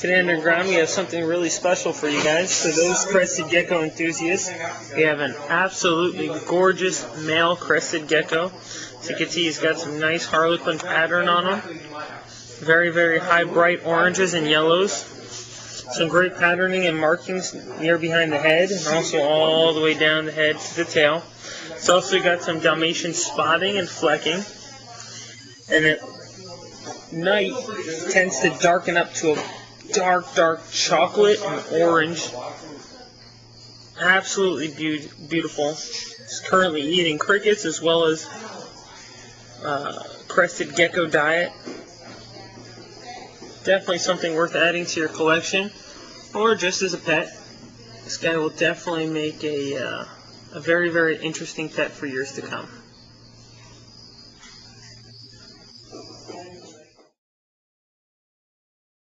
Today underground we have something really special for you guys. For those crested gecko enthusiasts, we have an absolutely gorgeous male crested gecko. As you can see, he's got some nice harlequin pattern on him. Very, very high bright oranges and yellows. Some great patterning and markings near behind the head and also all the way down the head to the tail. It's also got some Dalmatian spotting and flecking. And at night tends to darken up to a dark, dark chocolate and orange. Absolutely be beautiful. He's currently eating crickets as well as uh, crested gecko diet. Definitely something worth adding to your collection or just as a pet. This guy will definitely make a, uh, a very, very interesting pet for years to come.